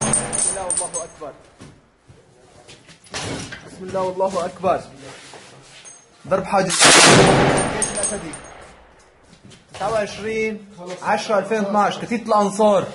بسم الله والله أكبر. بسم الله والله أكبر. ضرب حاجز. جيش الأسدي 29 10 2012 كتيبة الأنصار.